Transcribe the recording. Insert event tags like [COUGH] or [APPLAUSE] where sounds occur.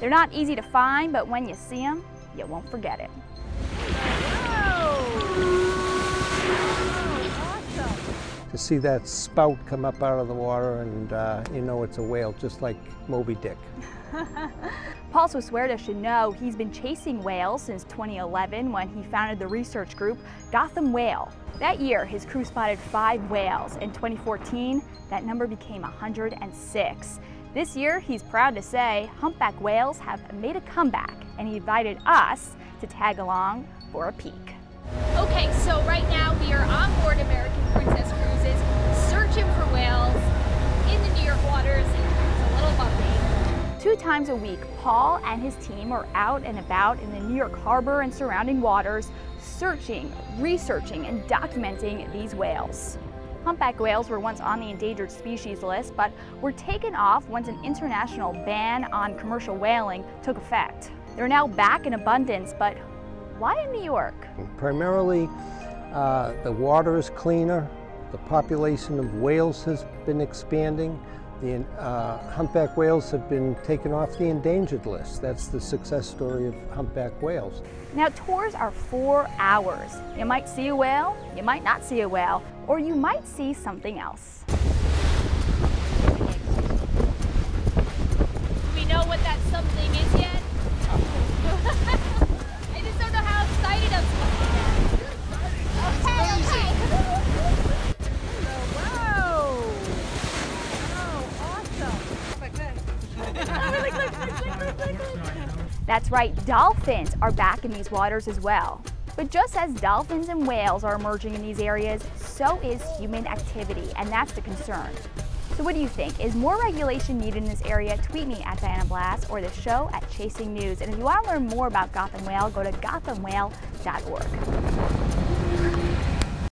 They're not easy to find, but when you see them, you won't forget it. To see that spout come up out of the water and uh, you know it's a whale, just like Moby Dick. [LAUGHS] Paul Sieswerda should know he's been chasing whales since 2011 when he founded the research group Gotham Whale. That year, his crew spotted five whales. In 2014, that number became 106. This year, he's proud to say humpback whales have made a comeback, and he invited us to tag along for a peek. Okay, so right now we are on board American Princess Cruises, searching for whales in the New York waters. It's a little bumpy. Two times a week, Paul and his team are out and about in the New York Harbor and surrounding waters, searching, researching, and documenting these whales. Humpback whales were once on the endangered species list, but were taken off once an international ban on commercial whaling took effect. They're now back in abundance, but why in New York? Primarily, uh, the water is cleaner, the population of whales has been expanding, the uh, humpback whales have been taken off the endangered list. That's the success story of humpback whales. Now, tours are four hours. You might see a whale, you might not see a whale, or you might see something else. Do we know what that something is yet? [LAUGHS] I just don't know how excited I'm supposed to get. Okay, okay. That's right, dolphins are back in these waters as well. But just as dolphins and whales are emerging in these areas, so is human activity, and that's the concern. So what do you think? Is more regulation needed in this area? Tweet me at Diana Blass or the show at Chasing News. And if you want to learn more about Gotham Whale, go to gothamwhale.org.